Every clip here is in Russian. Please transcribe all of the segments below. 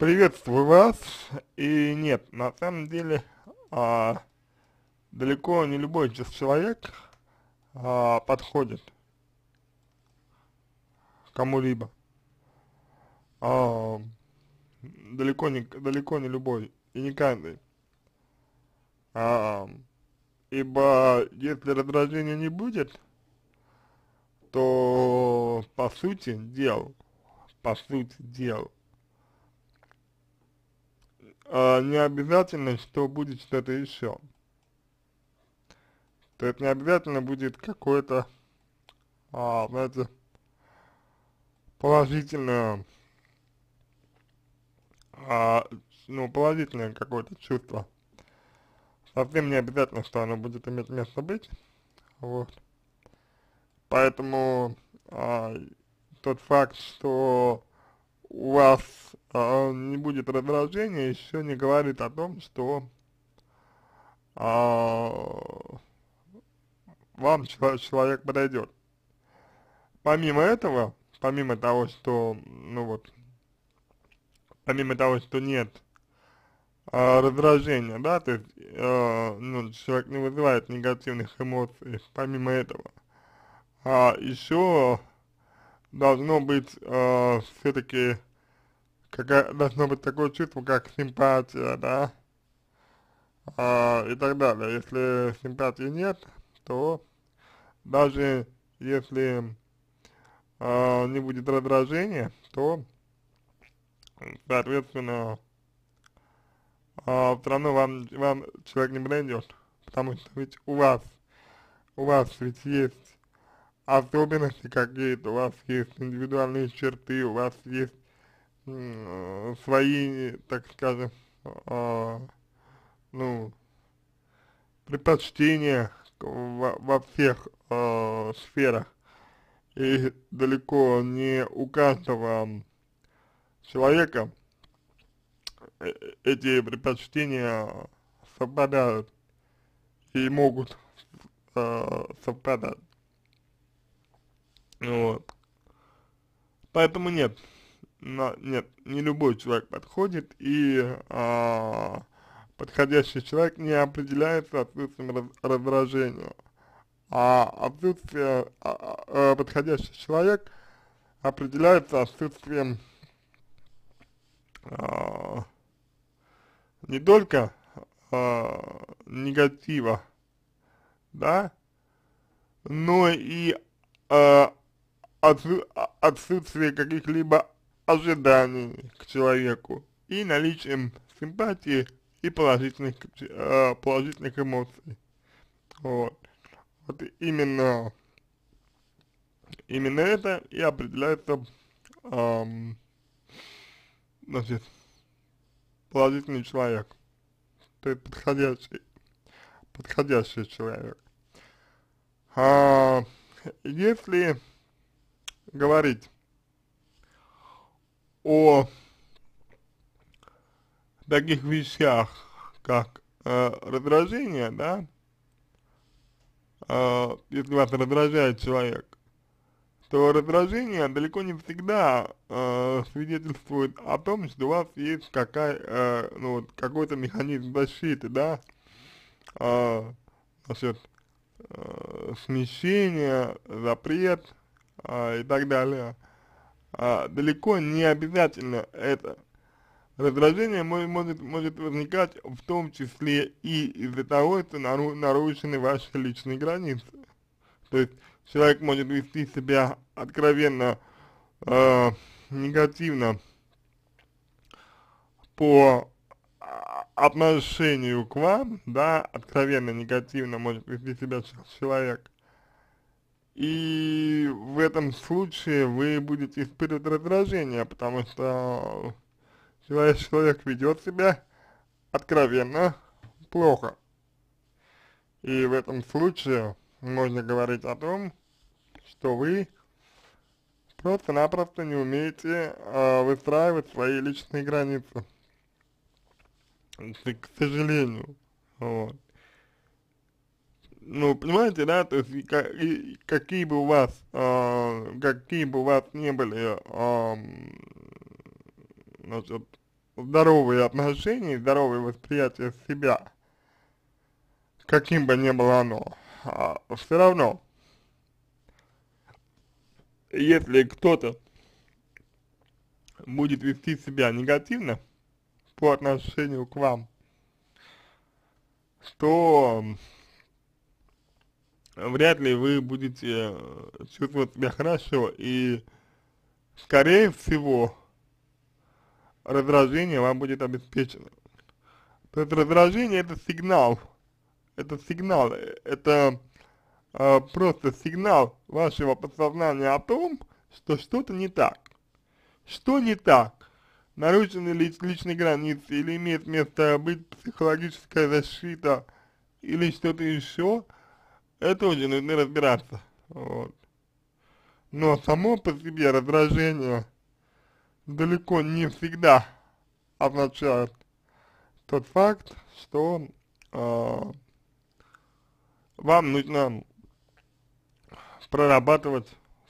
Приветствую вас, и нет, на самом деле, а, далеко не любой человек а, подходит кому-либо. А, далеко не, далеко не любой, и не каждый. А, ибо если раздражения не будет, то по сути дел, по сути дел, а, не обязательно, что будет что-то еще. То есть не обязательно будет какое-то, а, знаете, положительное, а, ну, положительное какое-то чувство. Совсем не обязательно, что оно будет иметь место быть. Вот. Поэтому а, тот факт, что у вас а, не будет раздражения, еще не говорит о том, что а, вам человек подойдет. Помимо этого, помимо того, что, ну вот, помимо того, что нет а, раздражения, да, то есть, а, ну, человек не вызывает негативных эмоций, помимо этого, а еще должно быть э, все-таки какая должно быть такое чувство, как симпатия, да, э, и так далее. Если симпатии нет, то даже если э, не будет раздражения, то, соответственно, э, все равно вам, вам человек не подойдет, потому что ведь у вас, у вас ведь есть особенности какие-то, у вас есть индивидуальные черты, у вас есть свои, так скажем, э, ну, предпочтения во, во всех э, сферах. И далеко не у каждого человека э, эти предпочтения совпадают и могут э, совпадать. Вот. Поэтому нет, на, нет, не любой человек подходит, и а, подходящий человек не определяется отсутствием раз, раздражения, а отсутствие, а, а, а, подходящий человек определяется отсутствием а, не только а, негатива, да, но и а, отсутствие каких-либо ожиданий к человеку и наличием симпатии и положительных, э, положительных эмоций. Вот. Вот именно, именно это и определяется, эм, значит, положительный человек, то есть подходящий, подходящий человек. А, если говорить о таких вещах, как э, раздражение, да, э, если вас раздражает человек, то раздражение далеко не всегда э, свидетельствует о том, что у вас есть какая, э, ну, какой-то механизм защиты, да, э, насчет э, смещения, запрет, а, и так далее, а, далеко не обязательно это. Раздражение может, может возникать в том числе и из-за того, что нару, нарушены ваши личные границы. То есть человек может вести себя откровенно э, негативно по отношению к вам, да, откровенно негативно может вести себя человек, и в этом случае вы будете испытывать раздражение, потому что человек, ведет себя откровенно плохо. И в этом случае можно говорить о том, что вы просто-напросто не умеете э, выстраивать свои личные границы. К сожалению. Вот ну, понимаете, да, то есть как, и, какие бы у вас, э, какие бы у вас не были, э, значит, здоровые отношения, здоровое восприятие себя, каким бы ни было оно, а, все равно, если кто-то будет вести себя негативно по отношению к вам, то вряд ли вы будете чувствовать себя хорошо и скорее всего раздражение вам будет обеспечено. То есть раздражение это сигнал, это сигнал, это э, просто сигнал вашего подсознания о том, что что-то не так. Что не так? Нарушены ли личные границы или имеет место быть психологическая защита или что-то еще, это уже нужно разбираться. Вот. Но само по себе раздражение далеко не всегда означает тот факт, что э, вам нужно прорабатывать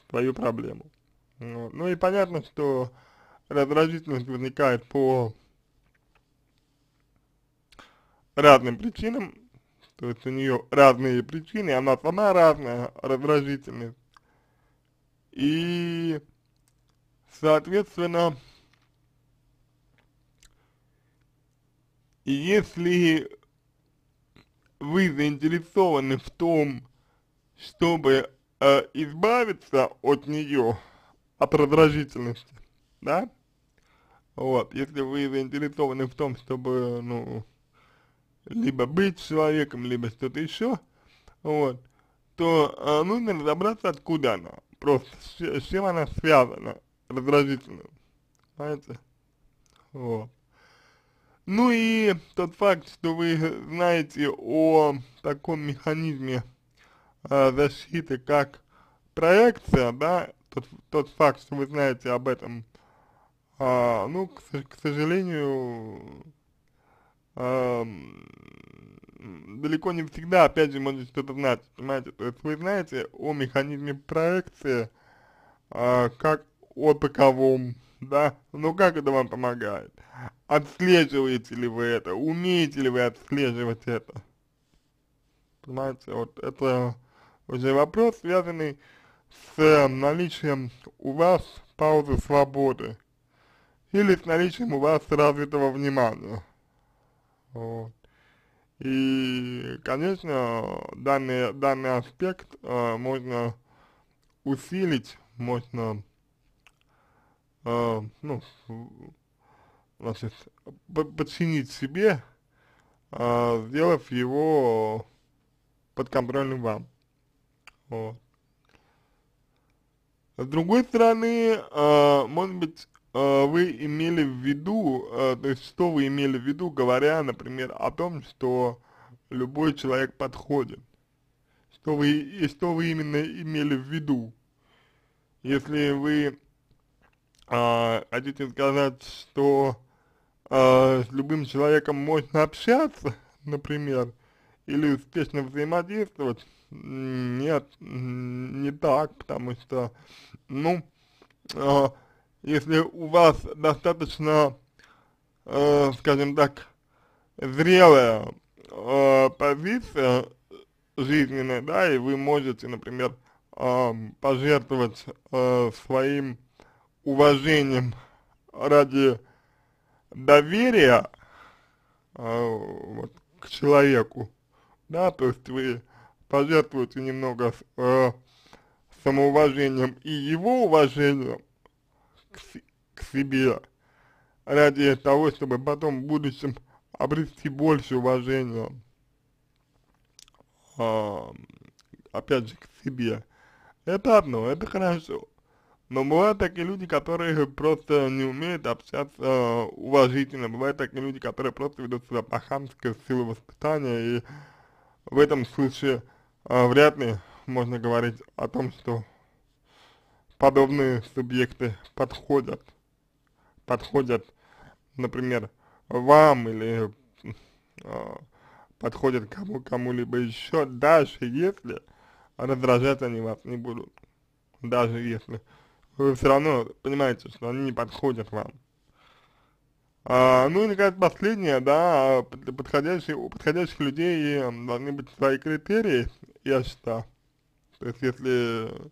свою проблему. Вот. Ну и понятно, что раздражительность возникает по разным причинам, то есть у нее разные причины, она сама разная, раздражительность. И, соответственно, если вы заинтересованы в том, чтобы э, избавиться от нее, от раздражительности, да, вот, если вы заинтересованы в том, чтобы, ну, либо быть человеком, либо что-то еще, вот, то э, нужно разобраться, откуда она, просто с, с чем она связана, раздражительно, понимаете, вот. Ну и тот факт, что вы знаете о таком механизме э, защиты, как проекция, да, тот, тот факт, что вы знаете об этом, а, ну, к, к сожалению, далеко не всегда, опять же, может что-то знать, понимаете, то есть вы знаете о механизме проекции, а, как о таковом, да, ну как это вам помогает? Отслеживаете ли вы это, умеете ли вы отслеживать это? Понимаете, вот это уже вопрос, связанный с наличием у вас паузы свободы или с наличием у вас развитого внимания. Вот. И, конечно, данный, данный аспект э, можно усилить, можно, э, ну, значит, подчинить себе, э, сделав его подконтрольным вам. Вот. С другой стороны, э, может быть, вы имели в виду, э, то есть что вы имели в виду, говоря, например, о том, что любой человек подходит? Что вы, и что вы именно имели в виду? Если вы э, хотите сказать, что э, с любым человеком можно общаться, например, или успешно взаимодействовать, нет, не так, потому что, ну, э, если у вас достаточно, э, скажем так, зрелая э, позиция жизненная, да, и вы можете, например, э, пожертвовать э, своим уважением ради доверия э, вот, к человеку, да, то есть вы пожертвуйте немного э, самоуважением и его уважением к, себе ради того, чтобы потом в будущем обрести больше уважения, э, опять же, к себе. Это одно, это хорошо. Но бывают такие люди, которые просто не умеют общаться э, уважительно. Бывают такие люди, которые просто ведут себя по-хамски в силу воспитания. И в этом случае а, вряд ли можно говорить о том, что подобные субъекты подходят, подходят, например, вам или э, подходят кому кому-либо еще, даже если раздражать они вас не будут, даже если вы все равно понимаете, что они не подходят вам. А, ну и, наконец, последнее, да, для подходящих, у подходящих людей должны быть свои критерии, я считаю. То есть, если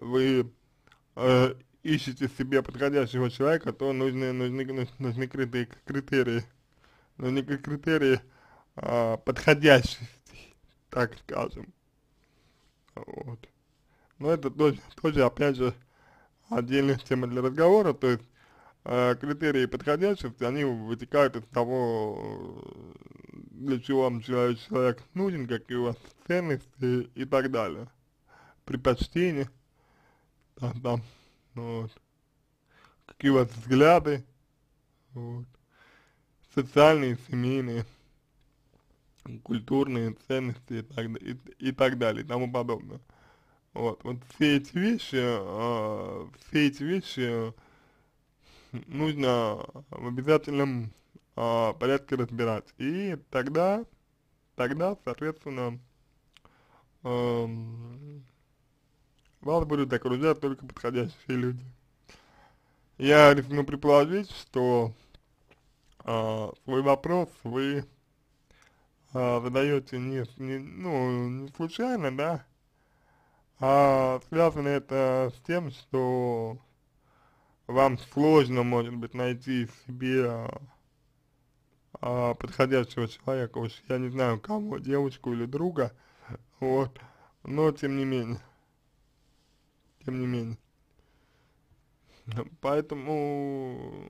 вы э, ищете себе подходящего человека, то нужны, нужны, нужны критерии, критерии, нужны критерии э, подходящести, так скажем. Вот. Но это тоже, тоже, опять же, отдельная тема для разговора, то есть э, критерии подходящести, они вытекают из того, для чего вам человек, человек нужен, какие у вас ценности и так далее, предпочтения, там, там, вот, какие у вас взгляды, вот, социальные, семейные, культурные ценности и так, и, и так далее, и тому подобное. Вот, вот все эти вещи, э, все эти вещи нужно в обязательном э, порядке разбирать. И тогда, тогда, соответственно, э, вас будут окружать только подходящие люди. Я рискну предположить, что э, свой вопрос вы э, задаете не, не, ну, не случайно, да, а связано это с тем, что вам сложно, может быть, найти себе а, подходящего человека, уж я не знаю кого, девочку или друга, вот, но тем не менее, тем не менее. Поэтому,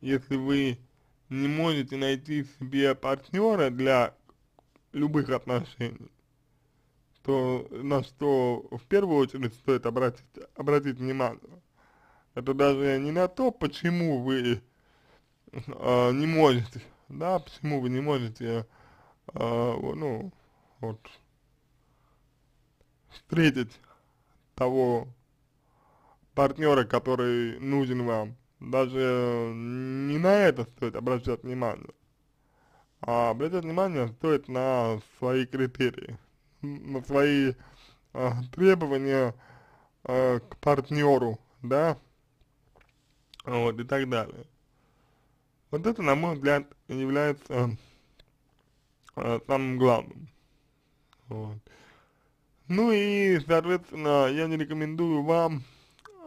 если вы не можете найти себе партнера для любых отношений, то на что в первую очередь стоит обратить, обратить внимание, это даже не на то, почему вы э, не можете, да, почему вы не можете, э, ну, вот, встретить того партнера, который нужен вам. Даже не на это стоит обращать внимание, а обращать внимание стоит на свои критерии на свои э, требования э, к партнеру, да, вот и так далее. Вот это, на мой взгляд, является э, самым главным. Вот. Ну и, соответственно, я не рекомендую вам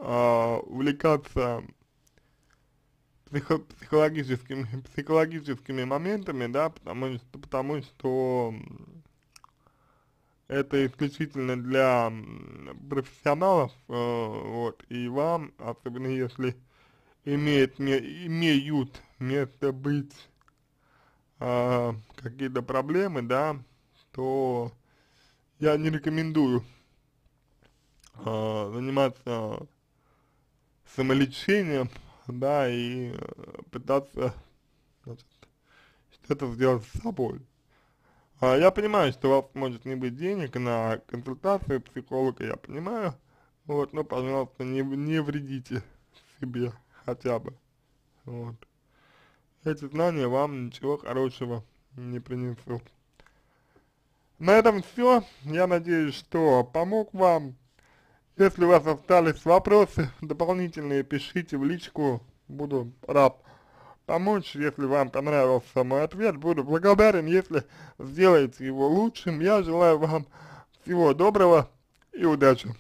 э, увлекаться психо психологическими, психологическими моментами, да, потому что, потому что это исключительно для профессионалов, э, вот, и вам, особенно если имеет, имеют место быть э, какие-то проблемы, да, то я не рекомендую э, заниматься самолечением, да, и пытаться что-то сделать с собой. А, я понимаю, что у вас может не быть денег на консультацию психолога, я понимаю, вот, но, пожалуйста, не, не вредите себе хотя бы, вот. Эти знания вам ничего хорошего не принесут. На этом все. Я надеюсь, что помог вам. Если у вас остались вопросы дополнительные, пишите в личку. Буду рад помочь, если вам понравился мой ответ. Буду благодарен, если сделаете его лучшим. Я желаю вам всего доброго и удачи.